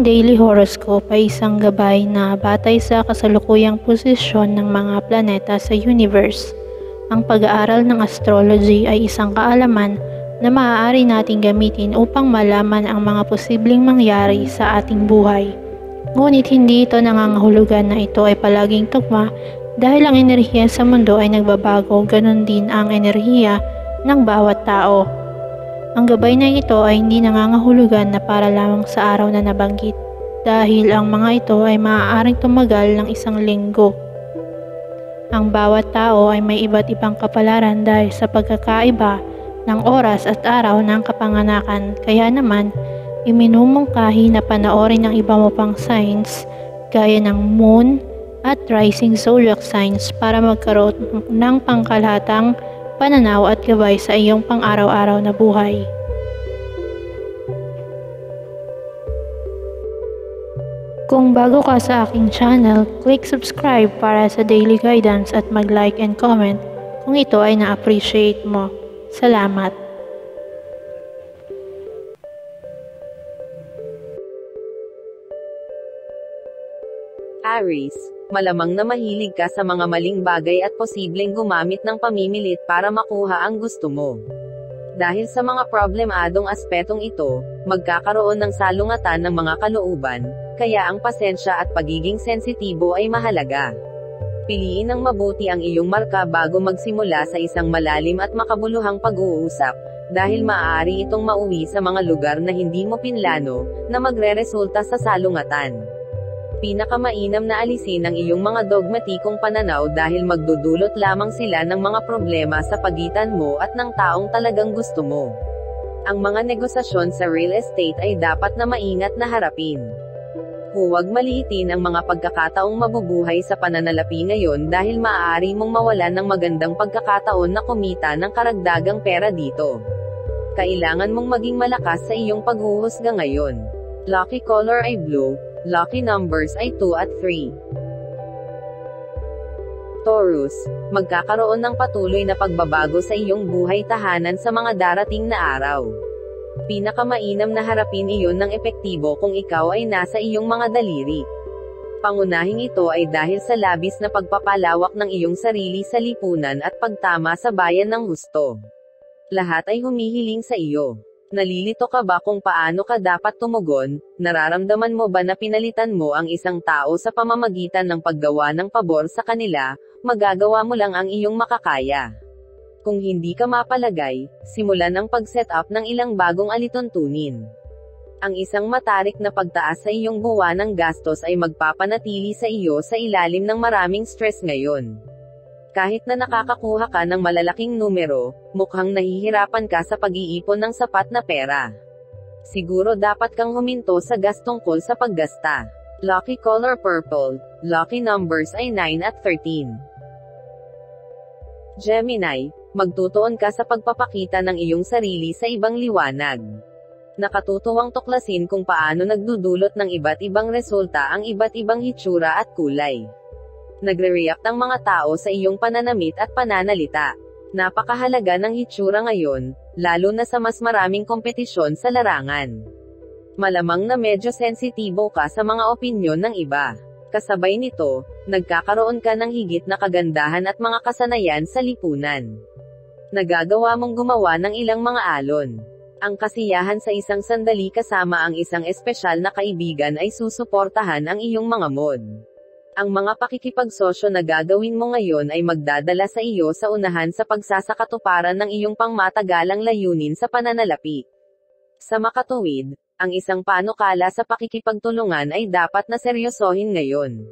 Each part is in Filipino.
ating daily horoscope ay isang gabay na batay sa kasalukuyang posisyon ng mga planeta sa universe. Ang pag-aaral ng astrology ay isang kaalaman na maaari nating gamitin upang malaman ang mga posibleng mangyari sa ating buhay. Ngunit hindi ito nangangahulugan na ito ay palaging tugma dahil ang enerhiya sa mundo ay nagbabago, ganon din ang enerhiya ng bawat tao. Ang gabay na ito ay hindi nangangahulugan na para lamang sa araw na nabanggit dahil ang mga ito ay maaaring tumagal ng isang linggo. Ang bawat tao ay may iba't ibang kapalaran dahil sa pagkakaiba ng oras at araw ng kapanganakan kaya naman iminumungkahi na panoorin ng iba mo pang signs gaya ng moon at rising zodiac signs para magkaroon ng pangkalahatang pananaw at gabay sa iyong pang-araw-araw na buhay. Kung bago ka sa aking channel, click subscribe para sa daily guidance at mag-like and comment kung ito ay na-appreciate mo. Salamat! Aries, malamang na mahilig ka sa mga maling bagay at posibleng gumamit ng pamimilit para makuha ang gusto mo. Dahil sa mga problemadong aspetong ito, magkakaroon ng salungatan ng mga kalooban, kaya ang pasensya at pagiging sensitibo ay mahalaga. Piliin ng mabuti ang iyong marka bago magsimula sa isang malalim at makabuluhang pag-uusap, dahil maaari itong mauwi sa mga lugar na hindi mo pinlano, na magre-resulta sa salungatan pinakamainam na alisin ang iyong mga dogmatikong pananaw dahil magdudulot lamang sila ng mga problema sa pagitan mo at ng taong talagang gusto mo. Ang mga negosasyon sa real estate ay dapat na maingat na harapin. Huwag maliitin ang mga pagkakataong mabubuhay sa pananalapi ngayon dahil maaari mong mawalan ng magandang pagkakataon na kumita ng karagdagang pera dito. Kailangan mong maging malakas sa iyong paghuhusga ngayon. Lucky color ay blue, Lucky numbers ay 2 at 3. Taurus, magkakaroon ng patuloy na pagbabago sa iyong buhay tahanan sa mga darating na araw. Pinakamainam na harapin iyon ng epektibo kung ikaw ay nasa iyong mga daliri. Pangunahing ito ay dahil sa labis na pagpapalawak ng iyong sarili sa lipunan at pagtama sa bayan ng husto. Lahat ay humihiling sa iyo. Nalilito ka ba kung paano ka dapat tumugon? Nararamdaman mo ba na pinalitan mo ang isang tao sa pamamagitan ng paggawa ng pabor sa kanila? Magagawa mo lang ang iyong makakaya. Kung hindi ka mapalagay, simulan ang pag-set up ng ilang bagong alituntunin. Ang isang matarik na pagtaas sa iyong buwan ng gastos ay magpapanatili sa iyo sa ilalim ng maraming stress ngayon. Kahit na nakakakuha ka ng malalaking numero, mukhang nahihirapan ka sa pag-iipon ng sapat na pera. Siguro dapat kang huminto sa gastungkol sa paggasta. Lucky color purple. Lucky numbers ay 9 at 13. Gemini, magtutuon ka sa pagpapakita ng iyong sarili sa ibang liwanag. Nakatutuwang tuklasin kung paano nagdudulot ng iba't ibang resulta ang iba't ibang hitsura at kulay. Nagre-react ang mga tao sa iyong pananamit at pananalita. Napakahalaga ng hitsura ngayon, lalo na sa mas maraming kompetisyon sa larangan. Malamang na medyo sensitibo ka sa mga opinyon ng iba. Kasabay nito, nagkakaroon ka ng higit na kagandahan at mga kasanayan sa lipunan. Nagagawa mong gumawa ng ilang mga alon. Ang kasiyahan sa isang sandali kasama ang isang espesyal na kaibigan ay susuportahan ang iyong mga mod. Ang mga pakikipagsosyo na gagawin mo ngayon ay magdadala sa iyo sa unahan sa pagsasakatuparan ng iyong pangmatagalang layunin sa pananalapi. Sa makatuwid, ang isang panukala sa pakikipagtulungan ay dapat na seryosohin ngayon.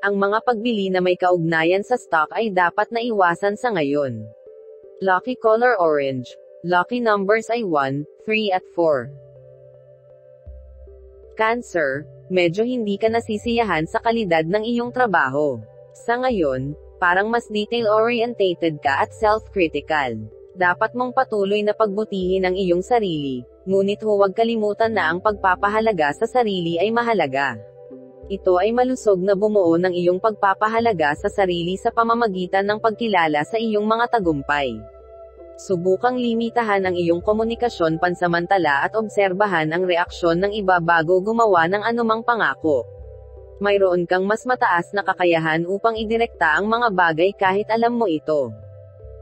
Ang mga pagbili na may kaugnayan sa stock ay dapat na iwasan sa ngayon. Lucky color orange. Lucky numbers ay 1, 3 at 4. Cancer, medyo hindi ka nasisiyahan sa kalidad ng iyong trabaho. Sa ngayon, parang mas detail-orientated ka at self-critical. Dapat mong patuloy na pagbutihin ang iyong sarili, ngunit huwag kalimutan na ang pagpapahalaga sa sarili ay mahalaga. Ito ay malusog na bumuo ng iyong pagpapahalaga sa sarili sa pamamagitan ng pagkilala sa iyong mga tagumpay. Subukang limitahan ang iyong komunikasyon pansamantala at obserbahan ang reaksyon ng iba bago gumawa ng anumang pangako. Mayroon kang mas mataas na kakayahan upang idirekta ang mga bagay kahit alam mo ito.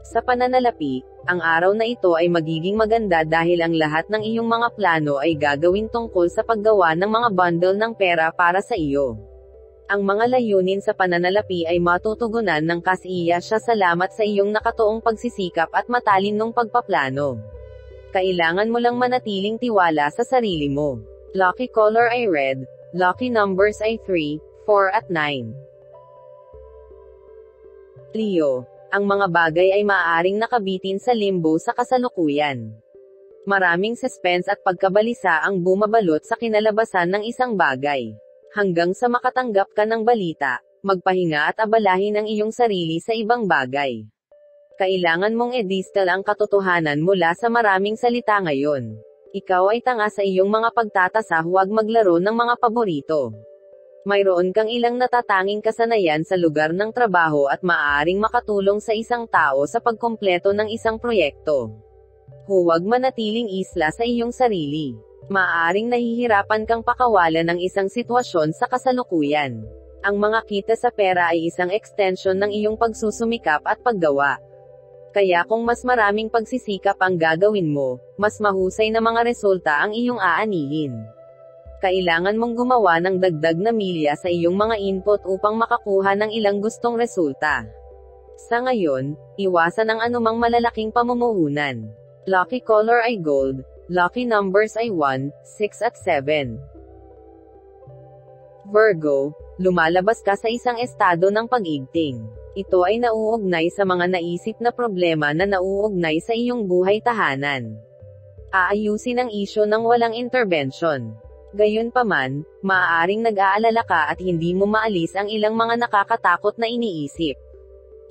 Sa pananalapi, ang araw na ito ay magiging maganda dahil ang lahat ng iyong mga plano ay gagawin tungkol sa paggawa ng mga bundle ng pera para sa iyo. Ang mga layunin sa pananalapi ay matutugunan ng kasiya siya salamat sa iyong nakatuong pagsisikap at matalinong pagpaplano. Kailangan mo lang manatiling tiwala sa sarili mo. Lucky color ay red, lucky numbers ay 3, 4 at 9. Leo, ang mga bagay ay maaaring nakabitin sa limbo sa kasalukuyan. Maraming suspense at pagkabalisa ang bumabalot sa kinalabasan ng isang bagay hanggang sa makatanggap ka ng balita, magpahinga at abalahin ang iyong sarili sa ibang bagay. Kailangan mong edistal ang katotohanan mula sa maraming salita ngayon. Ikaw ay tanga sa iyong mga pagtatasa huwag maglaro ng mga paborito. Mayroon kang ilang natatanging kasanayan sa lugar ng trabaho at maaaring makatulong sa isang tao sa pagkompleto ng isang proyekto. Huwag manatiling isla sa iyong sarili maaring nahihirapan kang pakawalan ng isang sitwasyon sa kasalukuyan. Ang mga kita sa pera ay isang extension ng iyong pagsusumikap at paggawa. Kaya kung mas maraming pagsisikap ang gagawin mo, mas mahusay na mga resulta ang iyong aanihin. Kailangan mong gumawa ng dagdag na milya sa iyong mga input upang makakuha ng ilang gustong resulta. Sa ngayon, iwasan ang anumang malalaking pamumuhunan. Lucky color ay gold, Lucky numbers ay 1, 6 at 7. Virgo, lumalabas ka sa isang estado ng pag-igting. Ito ay nauugnay sa mga naisip na problema na nauugnay sa iyong buhay tahanan. Aayusin ang isyo ng walang intervention. Gayunpaman, maaaring nag-aalala ka at hindi mo maalis ang ilang mga nakakatakot na iniisip.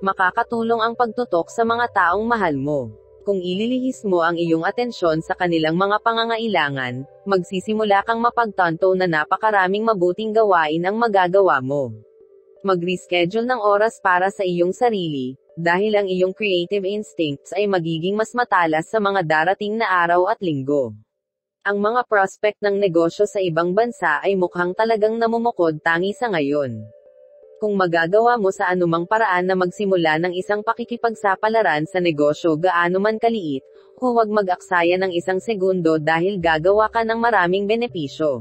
Makakatulong ang pagtutok sa mga taong mahal mo. Kung ililihis mo ang iyong atensyon sa kanilang mga pangangailangan, magsisimula kang mapagtanto na napakaraming mabuting gawain ang magagawa mo. Mag-reschedule ng oras para sa iyong sarili, dahil ang iyong creative instincts ay magiging mas matalas sa mga darating na araw at linggo. Ang mga prospect ng negosyo sa ibang bansa ay mukhang talagang namumukod tangi sa ngayon kung magagawa mo sa anumang paraan na magsimula ng isang pakikipagsapalaran sa negosyo gaano man kaliit, huwag mag-aksaya ng isang segundo dahil gagawa ka ng maraming benepisyo.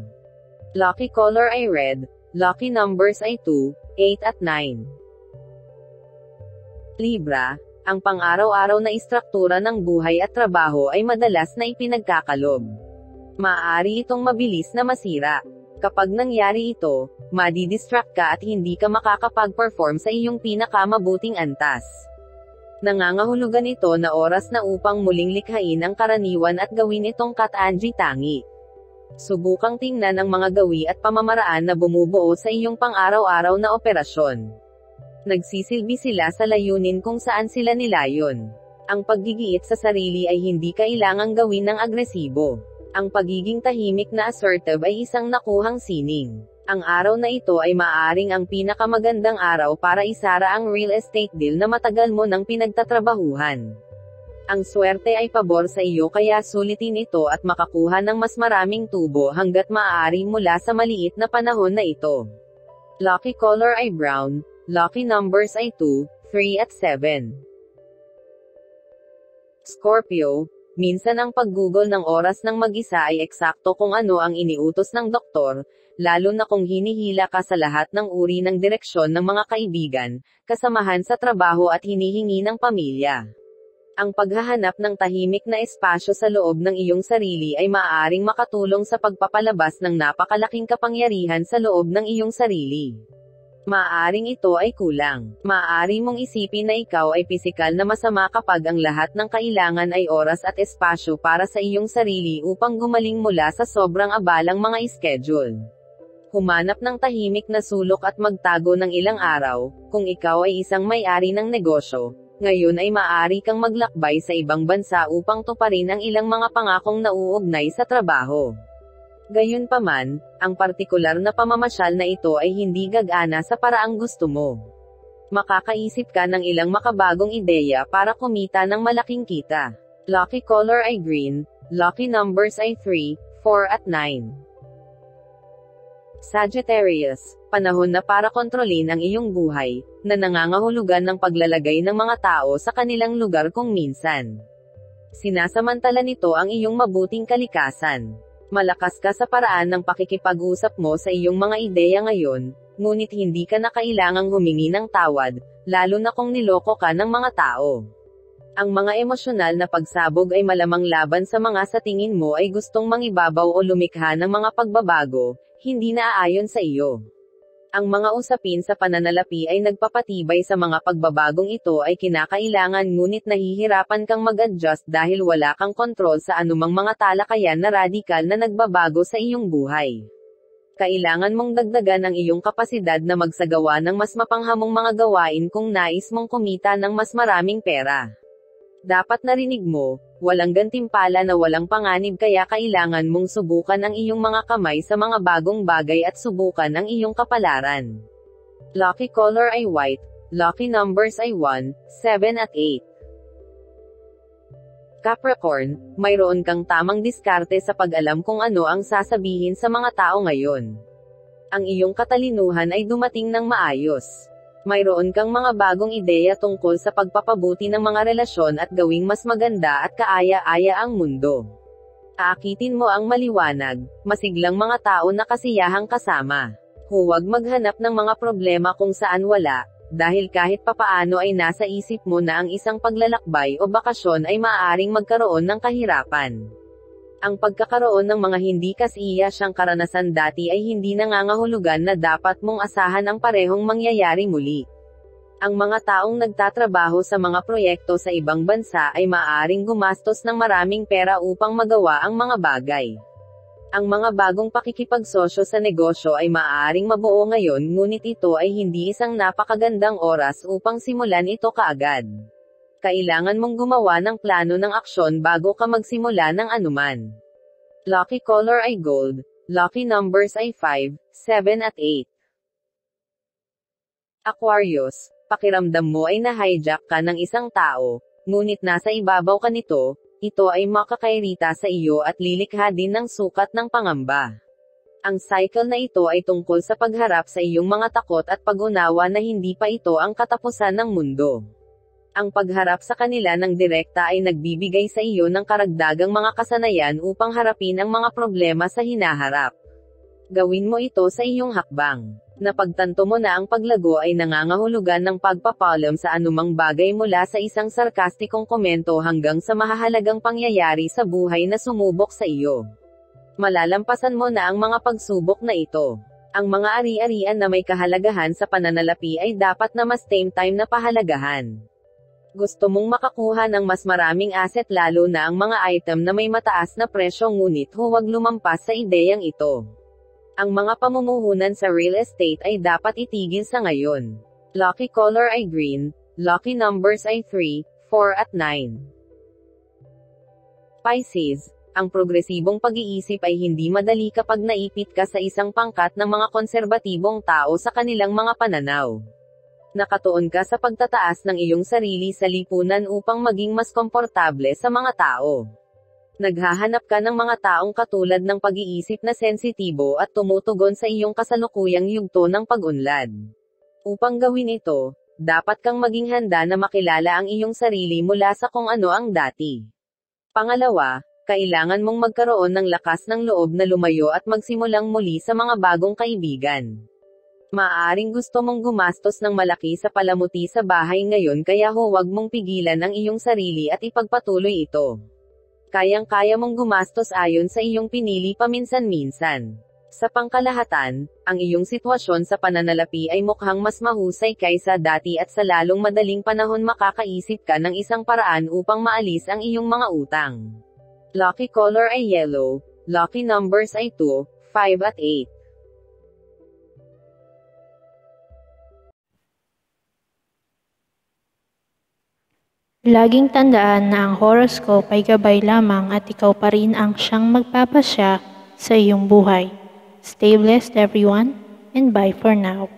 Lucky color ay red, lucky numbers ay 2, 8 at 9. Libra, ang pang-araw-araw na istruktura ng buhay at trabaho ay madalas na ipinagkakalob. Maaari itong mabilis na masira. Kapag nangyari ito, madidistract ka at hindi ka makakapag-perform sa iyong pinakamabuting antas. Nangangahulugan ito na oras na upang muling likhain ang karaniwan at gawin itong katanji tangi. Subukang tingnan ang mga gawi at pamamaraan na bumubuo sa iyong pang-araw-araw na operasyon. Nagsisilbi sila sa layunin kung saan sila nilayon. Ang paggigiit sa sarili ay hindi kailangang gawin ng agresibo. Ang pagiging tahimik na assertive ay isang nakuhang sining. Ang araw na ito ay maaring ang pinakamagandang araw para isara ang real estate deal na matagal mo nang pinagtatrabahuhan. Ang swerte ay pabor sa iyo kaya sulitin ito at makakuha ng mas maraming tubo hanggat maaari mula sa maliit na panahon na ito. Lucky color ay brown, lucky numbers ay 2, 3 at 7. Scorpio, Minsan ang paggugol ng oras ng mag-isa ay eksakto kung ano ang iniutos ng doktor, lalo na kung hinihila ka sa lahat ng uri ng direksyon ng mga kaibigan, kasamahan sa trabaho at hinihingi ng pamilya. Ang paghahanap ng tahimik na espasyo sa loob ng iyong sarili ay maaaring makatulong sa pagpapalabas ng napakalaking kapangyarihan sa loob ng iyong sarili. Maaring ito ay kulang. Maaari mong isipin na ikaw ay pisikal na masama kapag ang lahat ng kailangan ay oras at espasyo para sa iyong sarili upang gumaling mula sa sobrang abalang mga schedule. Humanap ng tahimik na sulok at magtago ng ilang araw, kung ikaw ay isang may-ari ng negosyo, ngayon ay maaari kang maglakbay sa ibang bansa upang tuparin ang ilang mga pangakong nauugnay sa trabaho. Gayunpaman, ang partikular na pamamasyal na ito ay hindi gagana sa paraang gusto mo. Makakaisip ka ng ilang makabagong ideya para kumita ng malaking kita. Lucky color ay green, lucky numbers ay 3, 4 at 9. Sagittarius, panahon na para kontrolin ang iyong buhay, na nangangahulugan ng paglalagay ng mga tao sa kanilang lugar kung minsan. Sinasamantala nito ang iyong mabuting kalikasan. Malakas ka sa paraan ng pakikipag-usap mo sa iyong mga ideya ngayon, ngunit hindi ka na kailangang humingi ng tawad, lalo na kung niloko ka ng mga tao. Ang mga emosyonal na pagsabog ay malamang laban sa mga sa tingin mo ay gustong mangibabaw o lumikha ng mga pagbabago, hindi naaayon sa iyo. Ang mga usapin sa pananalapi ay nagpapatibay sa mga pagbabagong ito ay kinakailangan ngunit nahihirapan kang mag-adjust dahil wala kang kontrol sa anumang mga talakayan na radikal na nagbabago sa iyong buhay. Kailangan mong dagdagan ang iyong kapasidad na magsagawa ng mas mapanghamong mga gawain kung nais mong kumita ng mas maraming pera. Dapat narinig mo, walang gantimpala na walang panganib kaya kailangan mong subukan ang iyong mga kamay sa mga bagong bagay at subukan ang iyong kapalaran. Lucky color ay white, lucky numbers ay 1, 7 at 8. Capricorn, mayroon kang tamang diskarte sa pag-alam kung ano ang sasabihin sa mga tao ngayon. Ang iyong katalinuhan ay dumating ng maayos mayroon kang mga bagong ideya tungkol sa pagpapabuti ng mga relasyon at gawing mas maganda at kaaya-aya ang mundo. Aakitin mo ang maliwanag, masiglang mga tao na kasiyahang kasama. Huwag maghanap ng mga problema kung saan wala, dahil kahit papaano ay nasa isip mo na ang isang paglalakbay o bakasyon ay maaaring magkaroon ng kahirapan. Ang pagkakaroon ng mga hindi kasiya siyang karanasan dati ay hindi nangangahulugan na dapat mong asahan ang parehong mangyayari muli. Ang mga taong nagtatrabaho sa mga proyekto sa ibang bansa ay maaaring gumastos ng maraming pera upang magawa ang mga bagay. Ang mga bagong pakikipagsosyo sa negosyo ay maaaring mabuo ngayon ngunit ito ay hindi isang napakagandang oras upang simulan ito kaagad kailangan mong gumawa ng plano ng aksyon bago ka magsimula ng anuman. Lucky color ay gold, lucky numbers ay 5, 7 at 8. Aquarius, pakiramdam mo ay na-hijack ka ng isang tao, ngunit nasa ibabaw ka nito, ito ay makakairita sa iyo at lilikha din ng sukat ng pangamba. Ang cycle na ito ay tungkol sa pagharap sa iyong mga takot at pag-unawa na hindi pa ito ang katapusan ng mundo. Ang pagharap sa kanila ng direkta ay nagbibigay sa iyo ng karagdagang mga kasanayan upang harapin ang mga problema sa hinaharap. Gawin mo ito sa iyong hakbang. Napagtanto mo na ang paglago ay nangangahulugan ng pagpapalam sa anumang bagay mula sa isang sarkastikong komento hanggang sa mahahalagang pangyayari sa buhay na sumubok sa iyo. Malalampasan mo na ang mga pagsubok na ito. Ang mga ari-arian na may kahalagahan sa pananalapi ay dapat na mas tame time na pahalagahan. Gusto mong makakuha ng mas maraming asset lalo na ang mga item na may mataas na presyo ngunit huwag lumampas sa ideyang ito. Ang mga pamumuhunan sa real estate ay dapat itigil sa ngayon. Lucky color ay green, lucky numbers ay 3, 4 at 9. Pisces, ang progresibong pag-iisip ay hindi madali kapag naipit ka sa isang pangkat ng mga konserbatibong tao sa kanilang mga pananaw. Nakatuon ka sa pagtataas ng iyong sarili sa lipunan upang maging mas komportable sa mga tao. Naghahanap ka ng mga taong katulad ng pag-iisip na sensitibo at tumutugon sa iyong kasalukuyang yugto ng pag-unlad. Upang gawin ito, dapat kang maging handa na makilala ang iyong sarili mula sa kung ano ang dati. Pangalawa, kailangan mong magkaroon ng lakas ng loob na lumayo at magsimulang muli sa mga bagong kaibigan. Maaring gusto mong gumastos ng malaki sa palamuti sa bahay ngayon kaya huwag mong pigilan ang iyong sarili at ipagpatuloy ito. Kayang-kaya mong gumastos ayon sa iyong pinili paminsan-minsan. Sa pangkalahatan, ang iyong sitwasyon sa pananalapi ay mukhang mas mahusay kaysa dati at sa lalong madaling panahon makakaisip ka ng isang paraan upang maalis ang iyong mga utang. Lucky color ay yellow, lucky numbers ay 2, 5 at 8. Laging tandaan na ang horoscope ay gabay lamang at ikaw pa rin ang siyang magpapasya sa iyong buhay. Stay blessed everyone and bye for now.